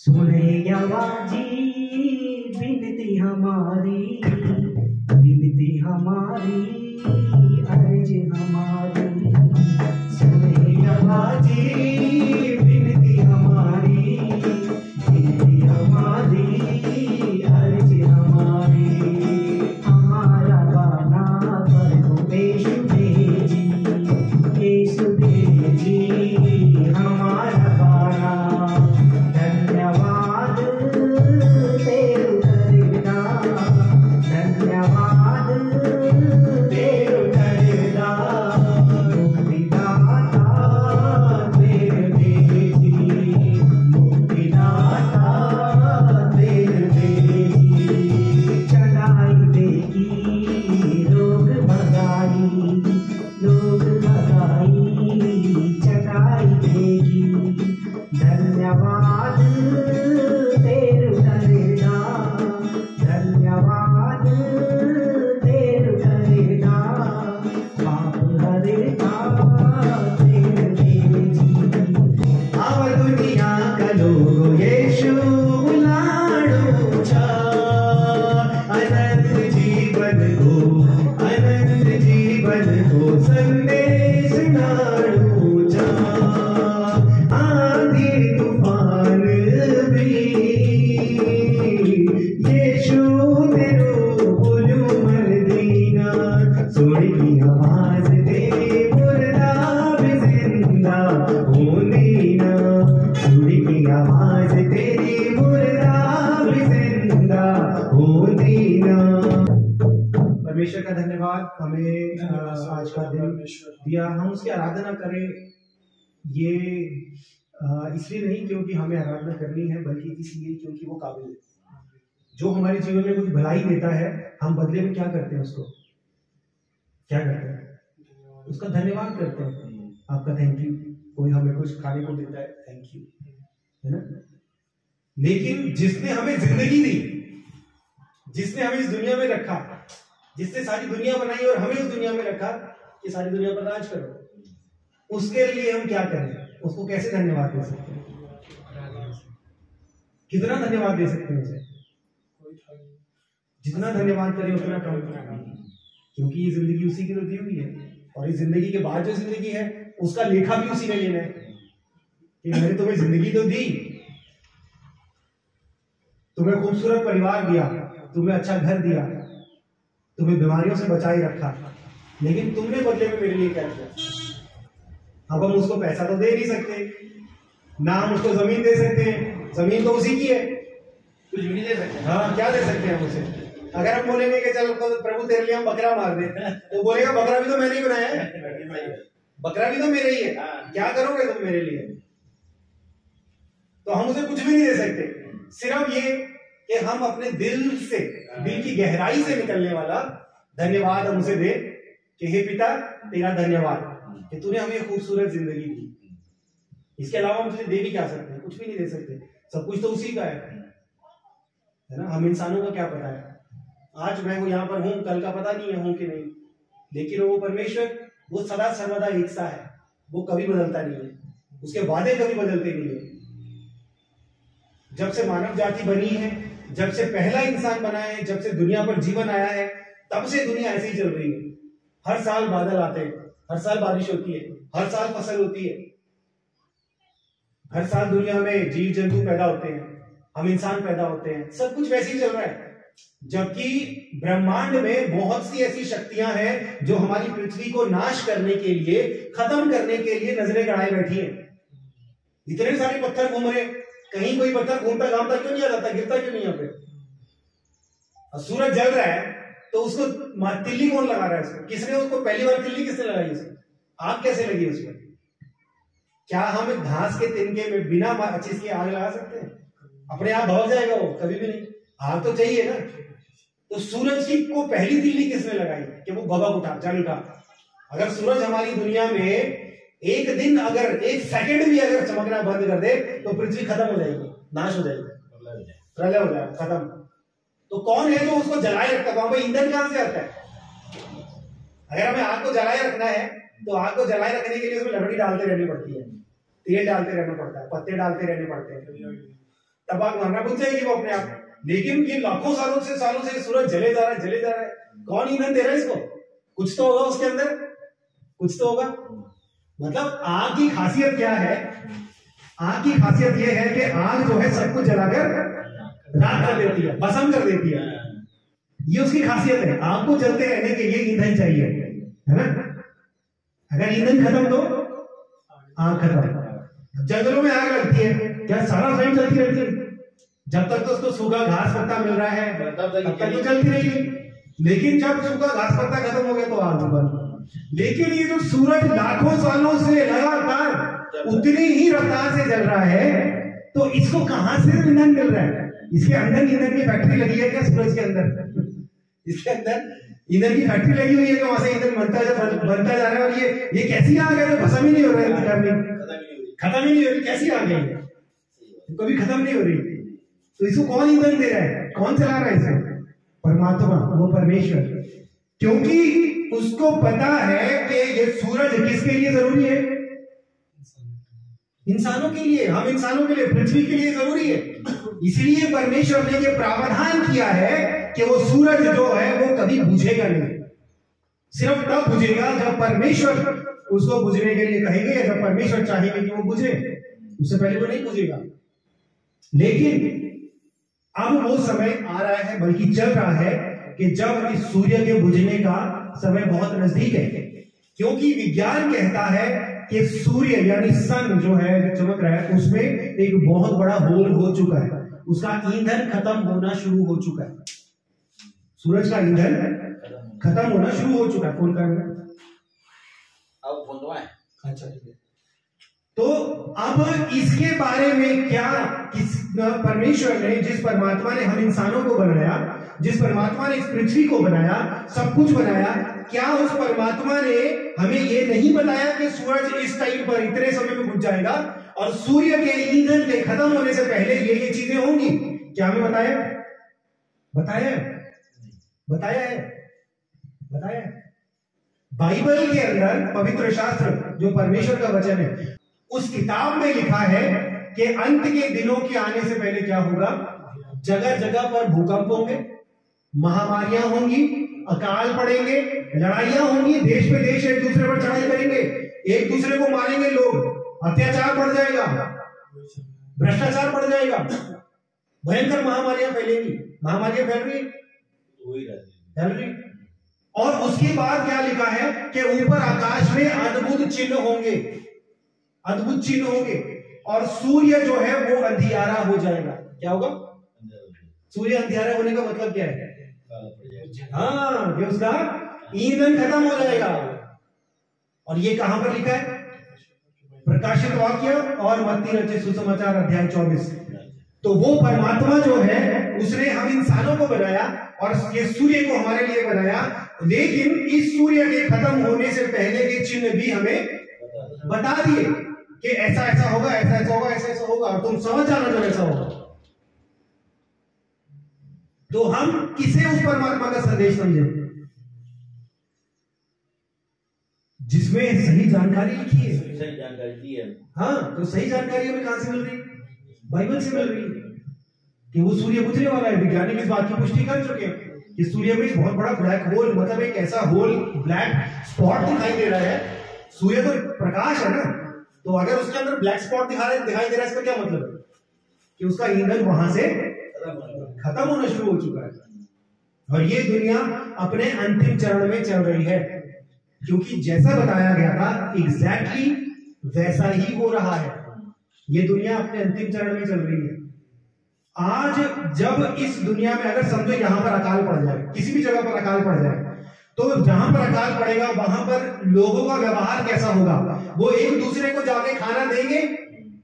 सुने आवाजी बिनती हमारी बिनती हमारी अर्ज़ हमारी। आवाज़ तेरी मुर्दा भी ज़िंदा ना परमेश्वर का धन्यवाद हमें आज का दिन दिया। हम उसकी आराधना करें। ये इसलिए नहीं क्योंकि हमें आराधना करनी है बल्कि इसलिए क्योंकि वो काबिल है। जो हमारे जीवन में कुछ भलाई देता है हम बदले में क्या करते हैं उसको? क्या करते हैं? उसका धन्यवाद करते हैं। आपका थैंक यू कोई हमें कुछ खाने को देता है थैंक यू है ना? लेकिन जिसने हमें ज़िंदगी दी, जिसने हमें इस दुनिया में रखा, जिसने सारी दुनिया बनाई और हमें उस दुनिया में रखा कि सारी दुनिया पर राज करो। उसके लिए हम क्या करें? उसको कैसे धन्यवाद दे सकते हैं? कितना धन्यवाद दे सकते हैं उसे? जितना धन्यवाद करें, उतना कम क्योंकि ये ज़िंदगी उसी की तो दी हुई है। और इस ज़िंदगी के बाद जो ज़िंदगी है, उसका लेखा भी उसी ने लेना है। कि मैंने तुम्हें ज़िंदगी तो दी तुम्हें खूबसूरत परिवार दिया तुम्हें अच्छा घर दिया तुम्हें बीमारियों से बचाए रखा लेकिन तुमने बदले में मेरे लिए क्या किया? अब हम उसको पैसा तो दे नहीं सकते ना हम उसको ज़मीन दे सकते हैं ज़मीन तो उसी की है। कुछ भी नहीं दे सकते। हाँ क्या दे सकते हैं हम उसे? अगर हम बोलेंगे कि चल प्रभु तेरे लिए हम बकरा मार दे तो बोलेगा बकरा भी तो मैंने ही बनाया है। बकरा भी तो मेरे ही है। हाँ। क्या करोगे तुम मेरे लिए? तो हम उसे कुछ भी नहीं दे सकते। सिर्फ़ ये कि हम अपने दिल से, दिल की गहराई से निकलने वाला धन्यवाद हम उसे दे कि, हे पिता, तेरा धन्यवाद कि तूने हमें खूबसूरत ज़िंदगी दी। इसके अलावा हम तुझे दे भी क्या सकते हैं? कुछ भी नहीं दे सकते। सब कुछ तो उसी का है। है ना? हम इंसानों का क्या पता है? आज मैं हूँ, यहाँ पर हूँ, कल का पता नहीं है, हूँ कि नहीं। लेकिन वो परमेश्वर, वो सदा सर्वदा एक सा है। वो कभी बदलता नहीं है। उसके वादे कभी बदलते नहीं है। जब से मानव जाति बनी है, जब से पहला इंसान बना है, जब से दुनिया पर जीवन आया है, तब से दुनिया ऐसे ही चल रही है। हर साल बादल आते हैं, हर साल बारिश होती है, हर साल फ़सल होती है। हर साल दुनिया में जीव जंतु पैदा होते हैं, हम इंसान पैदा होते हैं, सब कुछ वैसे ही चल रहा है। जबकि ब्रह्मांड में बहुत सी ऐसी शक्तियाँ हैं जो हमारी पृथ्वी को नाश करने के लिए, खत्म करने के लिए नज़रें गड़ाए बैठी है। इतने सारे पत्थर घूम रहे कहीं कोई पत्थर घूमता घामता क्यों नहीं आ जाता? गिरता क्यों नहीं यहाँ पे? सूरज जल रहा है तो उसको तिल्ली कौन लगा रहा है उसको? किसने उसको पहली बार तिल्ली किसने लगाई उसको? आग कैसे लगी उसमें? क्या हम घास के तिनके में बिना चीज़ की आग लगा सकते हैं? अपने आप भग जाएगा वो, कभी भी नहीं। आग तो चाहिए ना। तो सूरज की को पहली तिल्ली किसने लगाई? कि वो भभक उठा, जल उठा। अगर सूरज हमारी दुनिया में एक दिन अगर, एक सेकंड भी अगर चमकना बंद कर दे तो पृथ्वी खत्म हो जाएगी, नाश हो जाएगी। प्रलय हो जाएगा, खत्म। तो कौन है जो उसको जलाए रखता है? पे ईंधन कहाँ से आता है? अगर हमें आग को जलाए रखना है तो आग को जलाए रखने के लिए उसमें लकड़ी डालते रहनी पड़ती है। तेल डालते रहना पड़ता है, पत्ते डालते रहने पड़ते हैं। टपाक मारना बुझ जाएगी वो अपने आप। लेकिन ये लाखों सालों से सालों से सूरज जले जा रहा है, जले जा रहा है। कौन ईंधन दे रहा है इसको? कुछ तो होगा उसके अंदर। कुछ तो होगा। मतलब आग की खासियत क्या है? आग की खासियत यह है कि आग जो है सब कुछ जलाकर राख कर देती है भस्म कर देती है। ये उसकी खासियत है। आग को जलते रहने के लिए ईंधन चाहिए है ना? अगर ईंधन खत्म तो आग खत्म। जंगलों में आग लगती है क्या सारा टाइम चलती रहती है? जब तक तो उसको सूखा घास पत्ता मिल रहा है तब तक तो चलती रहेगी। लेकिन जब सूखा घास पत्ता खत्म हो गया तो आग बंद। लेकिन ये जो सूरज लाखों सालों से लगातार उतनी ही रफ्तार से जल रहा है तो इसको कहाँ से ईंधन मिल रहा है? इसके अंदर ईंधन की फैक्ट्री लगी है क्या सूरज के अंदर? इसके अंदर ईंधन की फैक्ट्री लगी हुई है कि वहाँ से ईंधन बनता जा बनता जा रहा है और ये ये कैसी आ गई तो भसम ही नहीं हो रहा है खत्म ही नहीं हो रही। कैसी आ गई कभी खत्म नहीं हो रही। तो इसको कौन ईंधन दे रहा है? कौन चला रहा है इसे? परमात्मा, वो परमेश्वर। क्योंकि उसको पता है कि ये सूरज किसके लिए ज़रूरी है? इंसानों के लिए। हम इंसानों के लिए, पृथ्वी के लिए ज़रूरी है। इसलिए परमेश्वर ने यह प्रावधान किया है कि वो सूरज जो है, वो कभी बुझेगा नहीं। सिर्फ़ तब बुझेगा जब परमेश्वर उसको बुझने के लिए कहेंगे या जब परमेश्वर चाहेंगे कि वो बुझे। उससे पहले वो नहीं बुझेगा। लेकिन अब वो समय आ रहा है, बल्कि चल रहा है कि जब इस सूर्य के बुझने का समय बहुत नज़दीक है। क्योंकि विज्ञान कहता है कि सूर्य यानी सन जो है चमक रहा है उसमें एक बहुत बड़ा होल हो चुका है। उसका ईंधन खत्म होना शुरू हो चुका है। सूरज का ईंधन खत्म होना शुरू हो चुका है। फ़ोन करना अब फ़ोन तो अच्छा ठीक है। तो अब इसके बारे में क्या किस परमेश्वर ने जिस परमात्मा ने हम इंसानों को बनाया जिस परमात्मा ने इस पृथ्वी को बनाया सब कुछ बनाया क्या उस परमात्मा ने हमें यह नहीं बताया कि सूरज इस टाइम पर इतने समय में बुझ जाएगा? और सूर्य के ईंधन के खत्म होने से पहले ये ये चीज़ें होंगी। क्या हमें बताया? बताया। बताया है। बताया बाइबल के अंदर पवित्र शास्त्र, जो परमेश्वर का वचन है, उस किताब में लिखा है कि अंत के दिनों के आने से पहले क्या होगा? जगह जगह पर भूकंप होंगे, महामारियाँ होंगी अकाल पड़ेंगे लड़ाइयाँ होंगी देश में देश एक दूसरे पर चढ़ाई करेंगे एक दूसरे को मारेंगे लोग अत्याचार बढ़ जाएगा भ्रष्टाचार बढ़ जाएगा भयंकर महामारियाँ फैलेंगी महामारियाँ फैल रही फैल रही और उसके बाद क्या लिखा है कि ऊपर आकाश में अद्भुत चिन्ह होंगे अद्भुत चिन्ह होंगे और सूर्य जो है वो अंधियारा हो जाएगा। क्या होगा? सूर्य अंधियारा होने का मतलब क्या है? हाँ ये उसका ईंधन खत्म हो जाएगा। और ये कहाँ पर लिखा है? प्रकाशित वाक्य और मत्ती रचे सुसमाचार अध्याय चौबीस। तो वो परमात्मा जो है, उसने हम इंसानों को बनाया और ये सूर्य को हमारे लिए बनाया, लेकिन इस सूर्य के खत्म होने से पहले के चिन्ह भी हमें बता दिए कि ऐसा ऐसा होगा ऐसा ऐसा होगा ऐसा ऐसा होगा, और तुम समझ जाना जब ऐसा होगा। तो हम किसे उस परमात्मा का संदेश समझे? जिसमें सही जानकारी लिखी है। सही जानकारी दी है। हाँ तो सही जानकारी हमें कहाँ से मिल रही? बाइबल से मिल रही। कि वो सूर्य बुझने वाला है। वैज्ञानिक इस बात की पुष्टि कर चुके हैं कि सूर्य में बहुत बड़ा ब्लैक होल मतलब एक ऐसा होल ब्लैक स्पॉट दिखाई दे रहा है। सूर्य तो प्रकाश है ना। तो अगर उसके अंदर ब्लैक स्पॉट दिखा दिखाई दे रहा है इसका क्या मतलब? है कि उसका ईंधन वहाँ से खत्म होना शुरू हो चुका है। और ये दुनिया अपने अंतिम चरण में चल रही है। क्योंकि जैसा बताया गया था एग्जैक्टली वैसा ही हो रहा है। ये दुनिया अपने अंतिम चरण में चल रही है। आज जब इस दुनिया में अगर समझो यहाँ पर अकाल पड़ जाए, किसी भी जगह पर अकाल पड़ जाए तो जहाँ पर अकाल पड़ेगा, वहाँ पर लोगों का व्यवहार कैसा होगा? वो एक दूसरे को जाके खाना देंगे,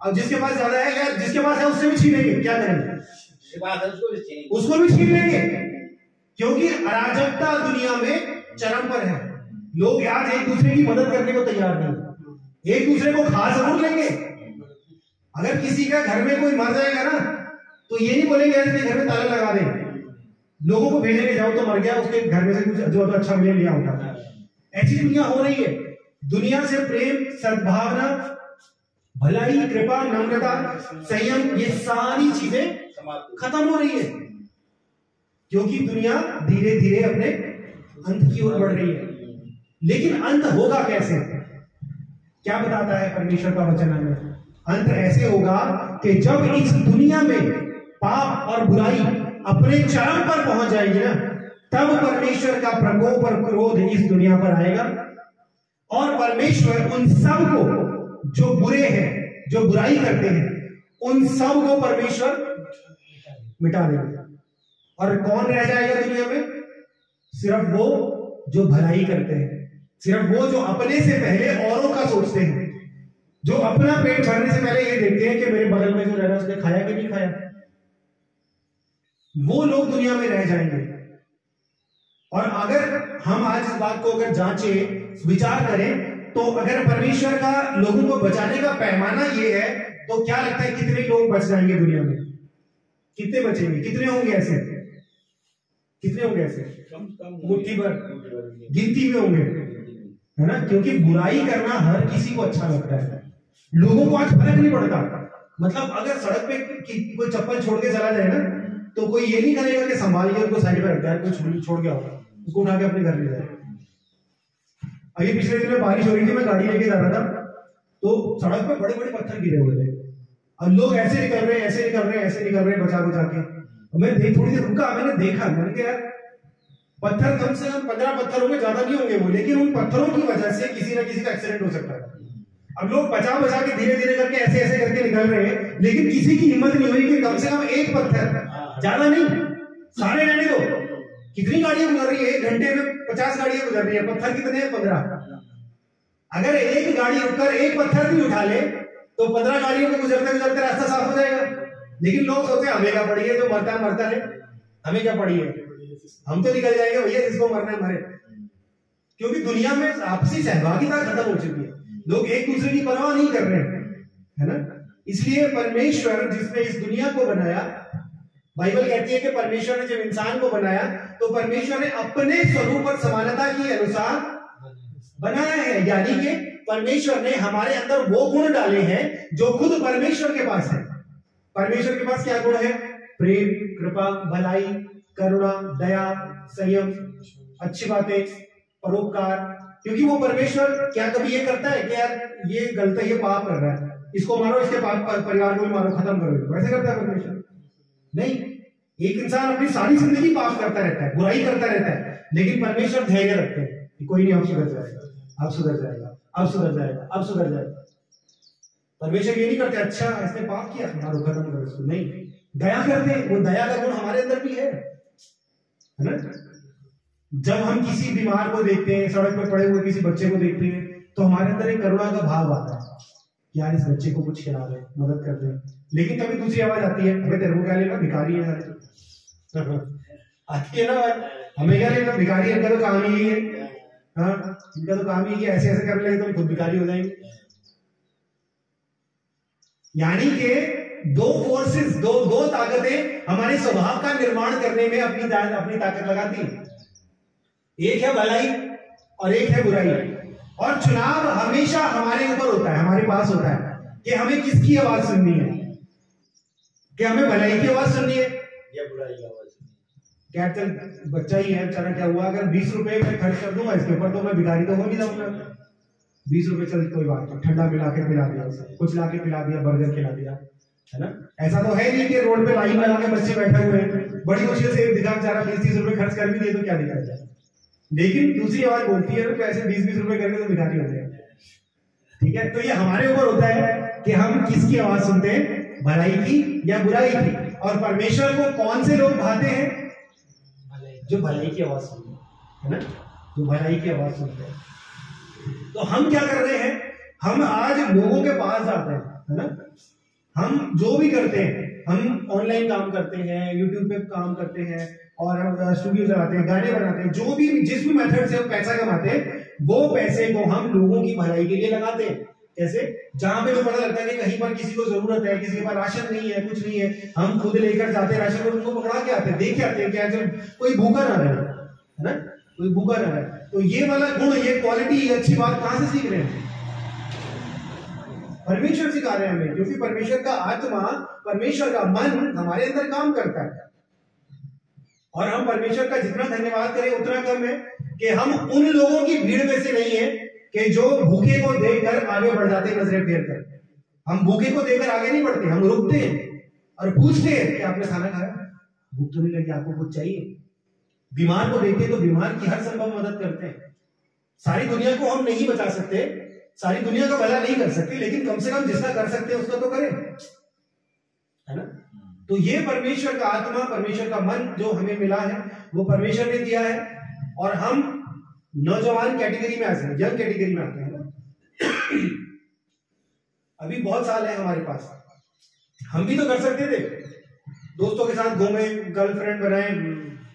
और जिसके पास ज़्यादा है जिसके पास है उससे भी छीनेंगे, क्या करेंगे? उसको भी छीन लेंगे क्योंकि अराजकता दुनिया में चरम पर है। लोग आज एक दूसरे की मदद करने को तैयार नहीं एक दूसरे को खा ज़रूर लेंगे। अगर किसी का घर में कोई मर जाएगा ना तो ये नहीं बोलेंगे ऐसे घर में ताला लगा दें। लोगों को भेजेंगे जाओ तो मर गया, उसके घर में से कुछ जो तो अच्छा मिले लिया होता ऐसी दुनिया हो रही है। दुनिया से प्रेम, सद्भावना भलाई, कृपा, नम्रता, संयम, ये सारी चीज़ें खत्म हो रही है। क्योंकि दुनिया धीरे धीरे अपने अंत की ओर बढ़ रही है। लेकिन अंत होगा कैसे? क्या बताता है परमेश्वर का वचन हमें अंत ऐसे होगा कि जब इस दुनिया में पाप और बुराई अपने चरम पर पहुँच जाएगी ना, तब परमेश्वर का प्रकोप और क्रोध इस दुनिया पर आएगा। और परमेश्वर उन सबको जो बुरे हैं, जो बुराई करते हैं, उन सबको परमेश्वर मिटा देगा और कौन रह जाएगा दुनिया में? सिर्फ़ वो जो भलाई करते हैं। सिर्फ़ वो जो अपने से पहले औरों का सोचते हैं। जो अपना पेट भरने से पहले ये देखते हैं कि मेरे बगल में जो रह रहा है, उसने खाया कि नहीं खाया। वो लोग दुनिया में रह जाएँगे। और अगर हम आज इस बात को अगर जांचे, विचार करें तो अगर परमेश्वर का लोगों को बचाने का पैमाना ये है तो क्या लगता है कितने लोग बच जाएँगे दुनिया में? कितने बचेंगे? कितने होंगे ऐसे? कितने होंगे ऐसे? मुट्ठी भर। गिनती में होंगे। है ना? क्योंकि बुराई करना हर किसी को अच्छा लगता है। लोगों को आज फ़र्क नहीं पड़ता। मतलब अगर सड़क पे कोई चप्पल छोड़ के चला जाए ना तो कोई ये नहीं करेगा कि संभाल के उनको साइड पर रखता है कोई छोड़ गया होगा उसको उठा के अपने घर ले जाए। अभी पिछले दिन में बारिश हो रही थी, मैं गाड़ी लेके जा रहा था तो सड़क पे बड़े बड़े पत्थर गिरे हुए थे। और लोग ऐसे निकल रहे हैं, ऐसे निकल रहे हैं, ऐसे निकल रहे हैं, बचा बचा के। मैं देख, थोड़ी देर रुका मैंने देखा, मैंने कहा, यार, पत्थर कम से कम पंद्रह पत्थर होंगे ज़्यादा नहीं होंगे वो, लेकिन उन पत्थरों की वजह से किसी ना किसी का एक्सीडेंट हो सकता है। अब लोग बचा बचा के धीरे धीरे करके ऐसे ऐसे करके निकल रहे हैं, लेकिन किसी की हिम्मत नहीं हुई कि कम से कम एक पत्थर, ज़्यादा नहीं सारे रहने दो। कितनी गाड़ियाँ गुजर रही है, एक घंटे में पचास गाड़ियाँ गुजर रही है, पत्थर कितने हैं? पंद्रह। अगर एक गाड़ी रुककर एक पत्थर भी उठा ले तो पंद्रह गाड़ियों को गुजरते गुजरते रास्ता साफ़ हो जाएगा। लेकिन लोग सोचते हमें क्या पड़ी है? जो मरता है मरता है। हमें क्या पड़ी है? हम तो निकल जाएँगे, भैया, जिसको मरना है, मरे। क्योंकि दुनिया में आपसी सहभागिता खत्म हो चुकी है। लोग एक दूसरे की परवाह नहीं कर रहे हैं, है ना? इसलिए परमेश्वर जिसने इस दुनिया को बनाया बाइबल कहती है कि परमेश्वर ने जब इंसान को बनाया तो परमेश्वर ने अपने स्वरूप और समानता के अनुसार बनाया है। यानी कि परमेश्वर ने हमारे अंदर वो गुण डाले हैं जो खुद परमेश्वर के पास है। परमेश्वर के पास क्या गुण है? प्रेम, कृपा, भलाई, करुणा, दया, संयम, अच्छी बातें, परोपकार। क्योंकि वो परमेश्वर क्या कभी ये करता है कि यार, ये गलत ये पाप कर रहा है। इसको मारो, इसके पाप परिवार को भी मारो, खत्म करो। वैसे करता है परमेश्वर? नहीं। एक इंसान अपनी सारी ज़िंदगी पाप करता रहता है, बुराई करता रहता है, लेकिन परमेश्वर धैर्य रखते हैं कि कोई नहीं, अब सुधर जाएगा, अब सुधर जाएगा, अब सुधर जाएगा, अब सुधर जाएगा। परमेश्वर ये नहीं करते अच्छा इसने पाप किया मारो खत्म करो इसको। नहीं, दया करते वो दया का गुण हमारे अंदर भी है। ना? जब हम किसी बीमार को देखते हैं, सड़क पर पड़े हुए किसी बच्चे को देखते हैं तो हमारे अंदर एक करुणा का भाव आता है यार, इस बच्चे को कुछ खिला दे, मदद कर दे। लेकिन तभी दूसरी आवाज़ आती है, हमें तेरे को क्या लेना भिखारी है आती है ना, हमें क्या लेना, भिखारी इनका तो काम ही है। हाँ इनका तो काम ही है, ऐसे ऐसे कर लेंगे तो खुद भिखारी हो जाएँगे। यानी कि दो फोर्सेस दो दो ताकतें हमारे स्वभाव का निर्माण करने में अपनी अपनी ताकत लगाती हैं। एक है भलाई और एक है बुराई। और चुनाव हमेशा हमारे ऊपर होता है, हमारे पास होता है कि हमें किसकी आवाज़ सुननी है? कि हमें भलाई की आवाज़ सुननी है? या बुराई की आवाज़ क्या चल बच्चा ही है चला क्या हुआ? अगर बीस रुपए में खर्च कर दूँगा इसके ऊपर तो मैं भिखारी तो हो नहीं जाऊँगा। बीस रुपए चल कोई बात नहीं। ठंडा मिला के पिला दिया कुछ ला के पिला दिया बर्गर खिला दिया है ना? ऐसा तो है नहीं कि रोड पे लाइन लगा के बच्चे बैठे हुए हैं। बड़ी मुश्किल से एक दिखा चारा बीस तीस रुपए खर्च कर भी दिए तो क्या दिक्कत जाए लेकिन दूसरी आवाज़ बोलती है तो ऐसे बीस बीस रुपए करके तो भिखारी हो जाए ठीक है? तो ये हमारे ऊपर होता है कि हम किसकी आवाज़ सुनते हैं? भलाई की या बुराई की? और परमेश्वर को कौन से लोग भाते हैं? जो भलाई की आवाज़ सुनते हैं। है ना? जो भलाई की आवाज़ सुनते हैं। तो हम क्या कर रहे हैं? हम आज लोगों के पास जाते हैं है ना? हम जो भी करते हैं हम ऑनलाइन काम करते हैं यूट्यूब पे काम करते हैं और हम स्टूडियो चलाते हैं गाने बनाते हैं जो भी जिस भी मेथड से हम पैसा कमाते हैं वो पैसे को हम लोगों की भलाई के लिए लगाते हैं। कैसे? जहाँ पे हमें पता लगता है कि कहीं पर किसी को ज़रूरत है, किसी के पास राशन नहीं है, कुछ नहीं है, हम खुद लेकर जाते हैं राशन और उनको पकड़ा के आते देख के आते हैं क्या कोई भूखा ना रहे, है ना? कोई भूखा ना रहे। तो ये वाला गुण, ये क्वालिटी ये अच्छी बात कहाँ से सीख रहे हैं? परमेश्वर सिखा रहे हैं हमें, क्योंकि परमेश्वर का आत्मा, परमेश्वर का मन हमारे अंदर काम करता है। और हम परमेश्वर का जितना धन्यवाद करें, उतना कम है कि हम उन लोगों की भीड़ में से नहीं है कि जो भूखे को देखकर आगे बढ़ जाते हैं, नज़रें फेर कर। हम भूखे को देखकर आगे नहीं बढ़ते, हम रुकते हैं और पूछते हैं कि आपने खाना खाया? भूख तो नहीं लगी, आपको कुछ चाहिए? बीमार को देखते हैं तो बीमार की हर संभव मदद करते हैं। सारी दुनिया को हम नहीं बचा सकते, सारी दुनिया का भला नहीं कर सकते, लेकिन कम से कम जितना कर सकते हैं, उसका तो करें। है ना? तो ये परमेश्वर का आत्मा, परमेश्वर का मन जो हमें मिला है, वो परमेश्वर ने दिया है, और हम नौजवान कैटेगरी में आते हैं यंग कैटेगरी में आते हैं ना। अभी बहुत साल है हमारे पास। हम भी तो कर सकते थे। दोस्तों के साथ घूमे गर्लफ्रेंड बनाए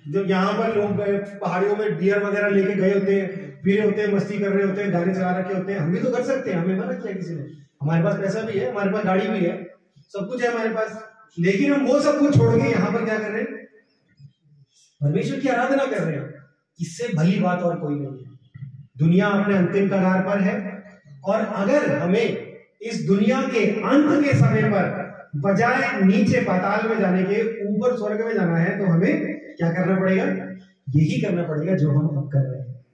जो यहाँ पर लोग पहाड़ियों में बियर वगैरह लेके गए होते हैं फिरे होते हैं, मस्ती कर रहे होते हैं, गाने चला रखे होते हैं, हम भी तो कर सकते हैं, हमें मना किया किसी ने। हमारे पास पैसा भी है, हमारे पास गाड़ी भी है, सब कुछ है हमारे पास। लेकिन हम वो सब कुछ छोड़ के यहाँ पर क्या कर रहे हैं? परमेश्वर की आराधना कर रहे हैं। इससे भली बात और कोई नहीं है। दुनिया अपने अंतिम कगार पर है और अगर हमें इस दुनिया के अंत के समय पर बजाय नीचे पाताल में जाने के, ऊपर स्वर्ग में जाना है तो हमें क्या करना पड़ेगा? यही करना पड़ेगा जो हम अब कर रहे हैं।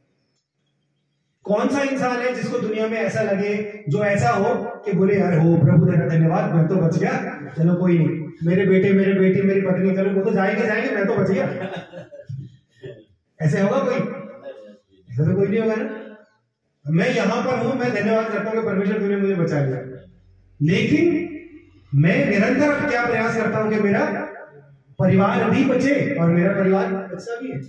कौन सा इंसान है जिसको दुनिया में ऐसा लगे, जो ऐसा हो कि बोले यार हो, प्रभु तेरा धन्यवाद, मैं तो बच गया। चलो कोई नहीं। मेरे बेटे, मेरे बेटी, मेरी पत्नी, चलो, वो तो जाएँगे जाएँगे, मैं तो बच गया। ऐसे होगा कोई? ऐसा तो कोई नहीं होगा ना। मैं यहाँ पर हूँ, मैं धन्यवाद करता हूँ कि परमेश्वर तूने मुझे बचा लिया। लेकिन मैं निरंतर क्या प्रयास करता हूँ कि मेरा परिवार भी बचे और मेरा परिवार अच्छा भी है?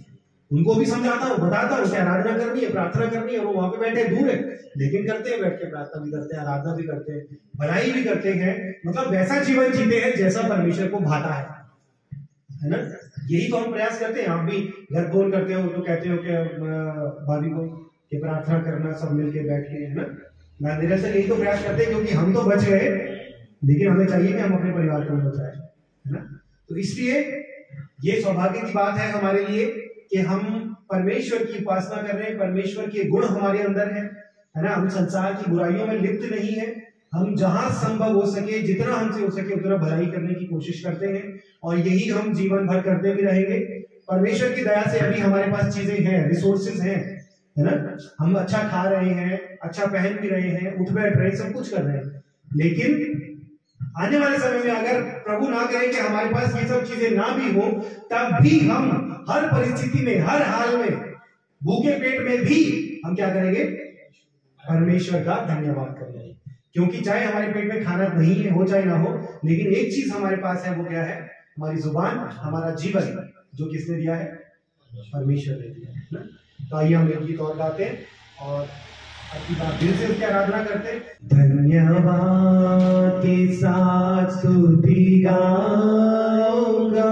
उनको भी समझाता हूँ, बताता हूँ आराधना करनी है, प्रार्थना करनी है, वो वहाँ पे बैठे, दूर है। लेकिन करते हैं, बैठ के प्रार्थना भी करते हैं, आराधना भी करते हैं, भलाई भी करते हैं। मतलब वैसा जीवन जीते हैं जैसा परमेश्वर को भाता है। है ना? यही तो हम प्रयास करते हैं। आप भी घर फ़ोन करते हो तो कहते हो कि भाभी को कि प्रार्थना करना, सब मिलके बैठ के, है ना? मैं निरंतर यही तो प्रयास करते हैं, क्योंकि हम तो बच गए, लेकिन हमें चाहिए कि हम अपने परिवार को बचाए, है ना? तो इसलिए ये सौभाग्य की बात है हमारे लिए कि हम परमेश्वर की उपासना कर रहे हैं, परमेश्वर के गुण हमारे अंदर है है ना? हम संसार की बुराइयों में लिप्त नहीं है हम जहाँ संभव हो सके, जितना हमसे हो सके उतना भलाई करने की कोशिश करते हैं और यही हम जीवन भर करते भी रहेंगे। परमेश्वर की दया से अभी हमारे पास चीज़ें हैं रिसोर्सेज हैं, है ना? हम अच्छा खा रहे हैं अच्छा पहन भी रहे हैं, उठ बैठ रहे सब कुछ कर रहे हैं। लेकिन आने वाले समय में अगर प्रभु ना करे कि हमारे पास ये सब चीज़ें ना भी हो, तब भी हम हर परिस्थिति में, हर हाल में, भूखे पेट में भी हम क्या करेंगे? परमेश्वर का धन्यवाद करेंगे। क्योंकि चाहे हमारे पेट में खाना नहीं है हो चाहे ना हो, लेकिन एक चीज़ हमारे पास है, वो क्या है? हमारी ज़ुबान, हमारा जीवन, जो किसने दिया है? परमेश्वर ने दिया है, ना? तो आइए हम एक गीत और गाते हैं और अपनी बात दिल से उसकी आराधना करते धन्यवाद के साथ गाऊँगा